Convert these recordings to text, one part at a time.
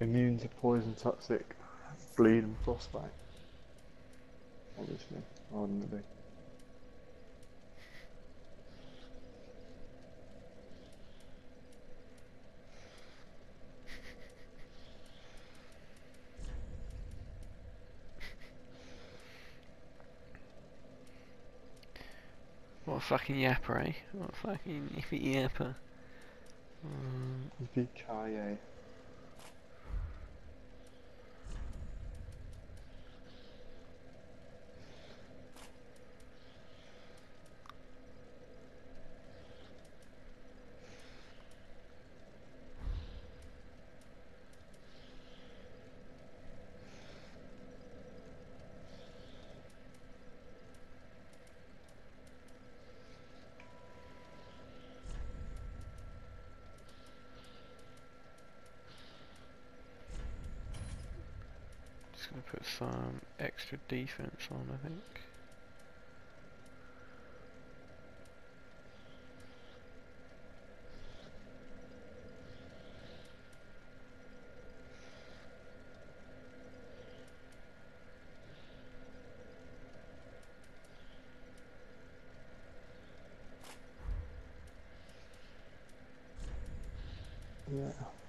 Immune to poison, toxic, bleed, and frostbite. Obviously, wouldn't be? What a fucking yapper, eh? What a fucking yippy yapper. Um, Vikaye. Just gonna put some extra defense on, I think. Yeah.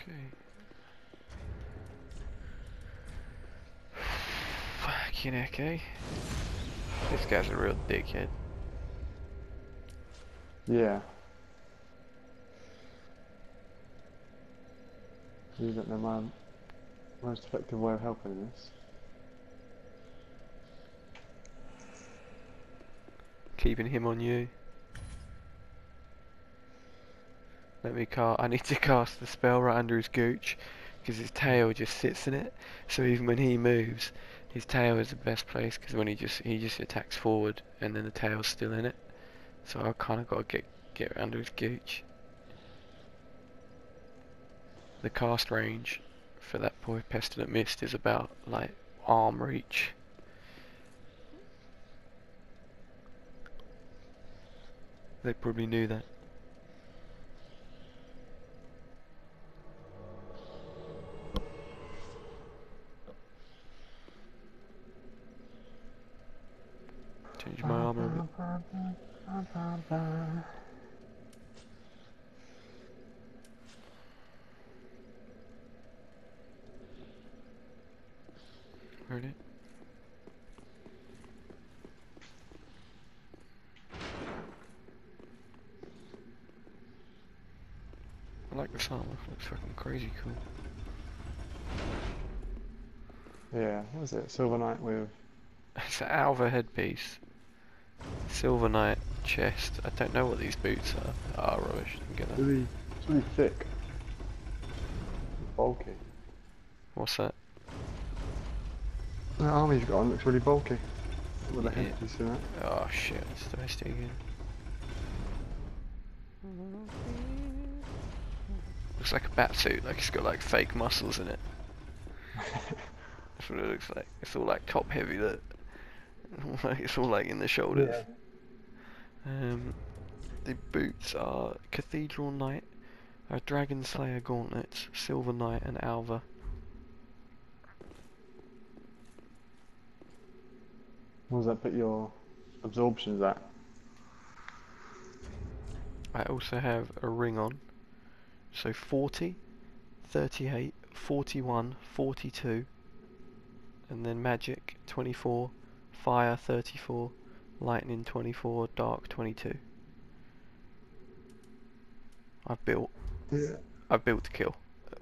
Okay. Fucking heck, eh? This guy's a real dickhead. Yeah. You don't know my most effective way of helping this. Keeping him on you. Let me cast. I need to cast the spell right under his gooch, because his tail just sits in it. So even when he moves, his tail is the best place, because when he just he just attacks forward, and then the tail's still in it. So I kind of got to get get under his gooch. The cast range for that boy pestilent mist is about like arm reach. They probably knew that. I like this looks fucking crazy cool. Yeah, what is it? Silver Knight with. It's an Alva headpiece. Silver Knight chest. I don't know what these boots are. Ah, rubbish. I'm gonna. Really, it's really thick. Bulky. What's that? That armor you've got on looks really bulky. With a Yeah. headpiece in it. Oh shit, it's domestic again. Looks like a bat suit, like it's got like fake muscles in it. That's what it looks like. It's all like top heavy that like it's all like in the shoulders. Um the boots are Cathedral Knight, a Dragon Slayer gauntlets, Silver Knight and Alva. What does that put your absorptions at? I also have a ring on. So 40, 38, 41, 42, and then magic 24, fire 34, lightning 24, dark 22. I've built. Yeah. I've built to kill,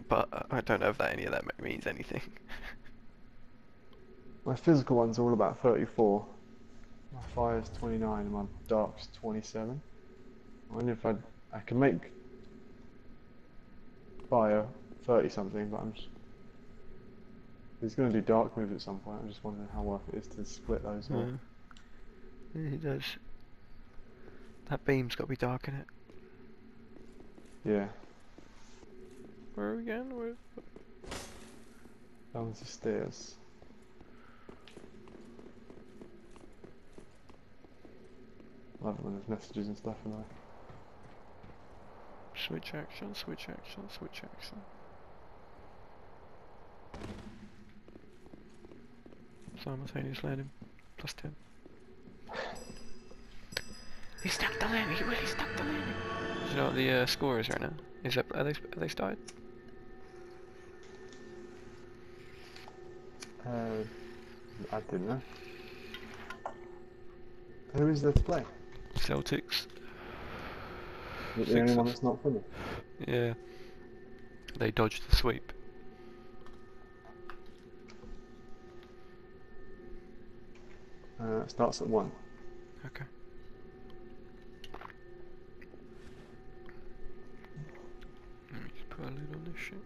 but I don't know if that any of that means anything. My physical one's are all about 34. My fire's 29 and my dark's 27. I wonder if I I can make fire 30 something, but I'm just. He's going to do dark moves at some point. I'm just wondering how worth it is to split those up. Yeah. Yeah, he does. That beam's got to be dark in it. Yeah. Where are we going? Where? Down the stairs. I love it when there's messages and stuff in there. Switch action, switch action, switch action. Simultaneous landing. Plus 10. He stuck the landing, he really stuck the landing. Do you know what the uh, score is right now? Is that, are they, are they started? Uh, I didn't know. Who is there to play? Celtics. The only one that's not finished? Yeah. They dodged the sweep. Uh, it starts at one. Okay. Let me just put a lid on this shit.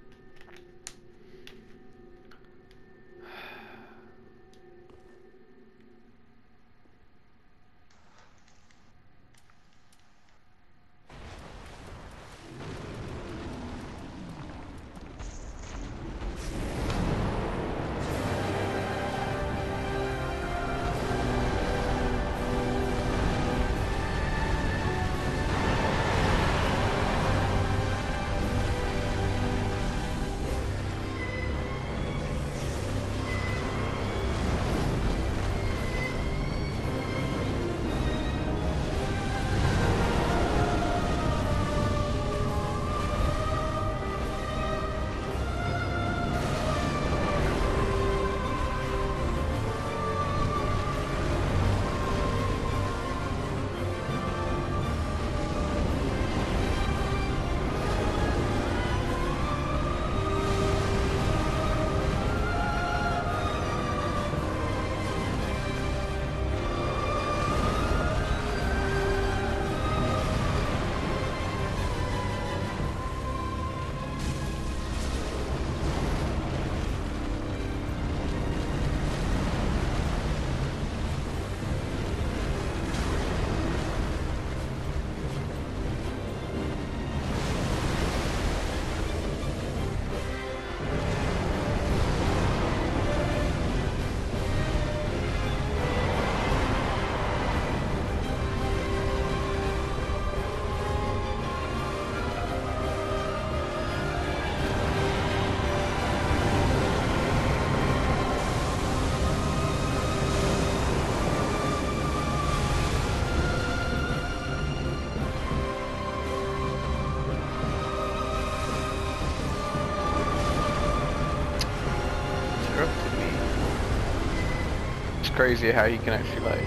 Crazy how he can actually like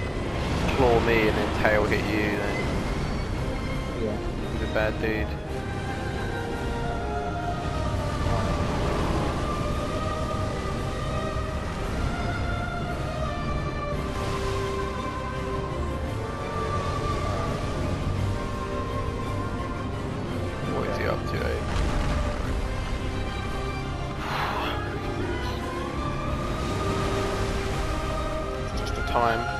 claw me and then tail hit you then Yeah. he's a bad dude. What is he up to, eh? Time.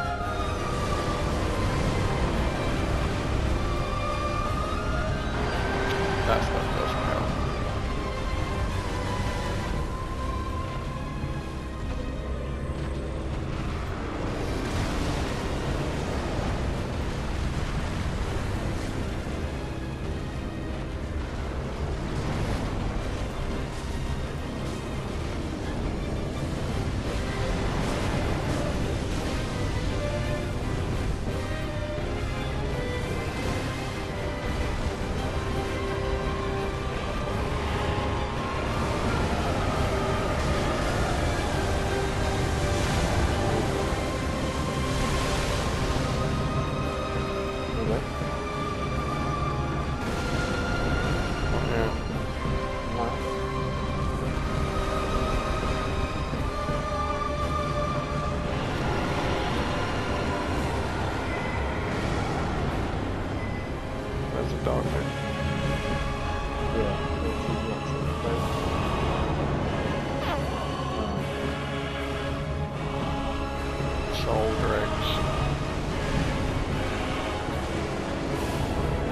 Soul Dregs.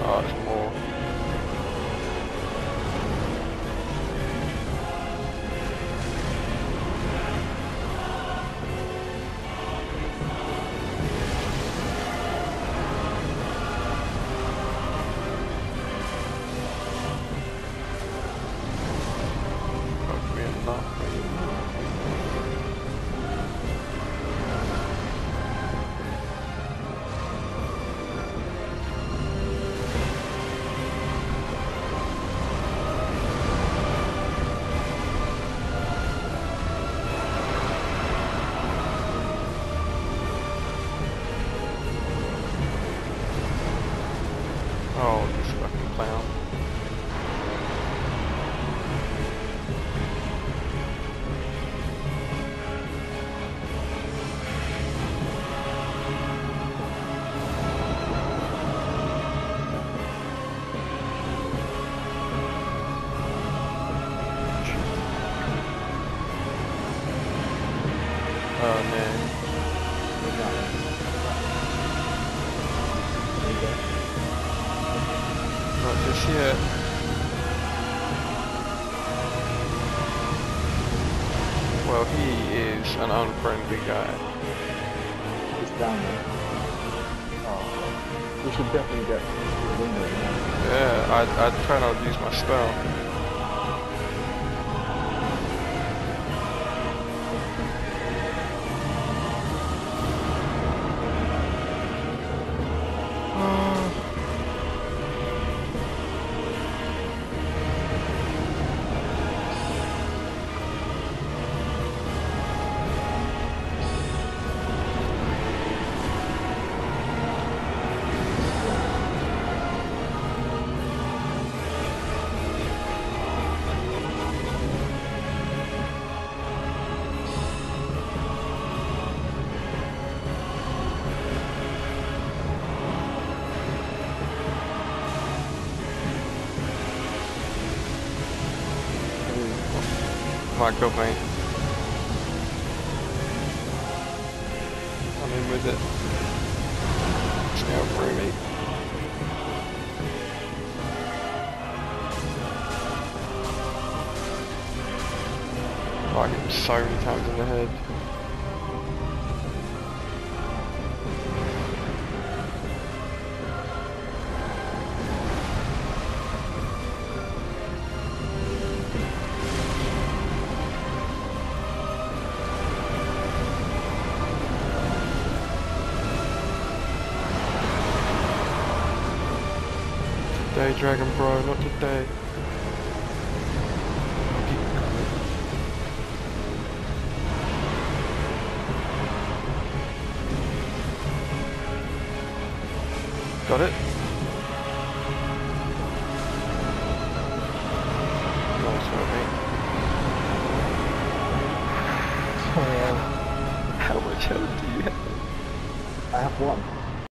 Oh, there's more. Fuck go. Not just yet. Well, he is an unfriendly guy. He's down there. Oh. We should definitely get the window. Yeah, I'd, I'd try not to use my spell. My god, mate. I'm in with it. It's now. Oh, I him so many times in the head. Dragon Bro, not today. Got it?